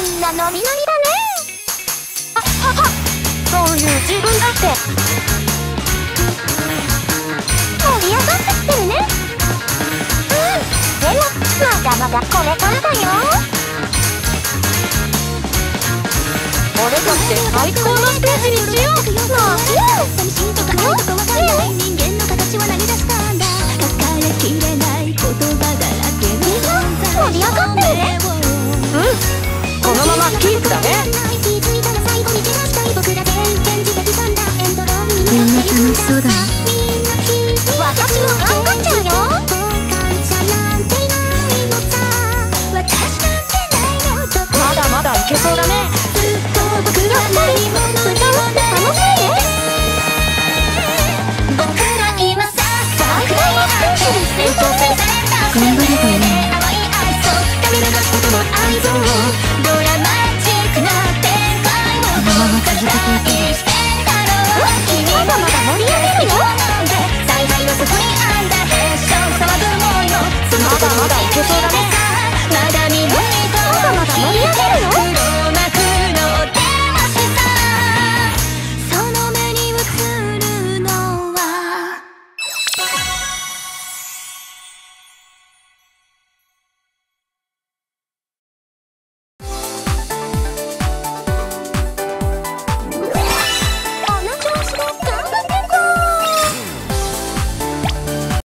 んなノリノリだね。はははそういう自分だって。盛り上がってきてるね。うん。でもまだまだこれからだよ。俺たちで最高のステージにしよう。もちろん寂しいい人そうだ。私も頑張っちゃうよ。まだまだいけそうだね。やっぱり歌って楽しい頑張ればいい。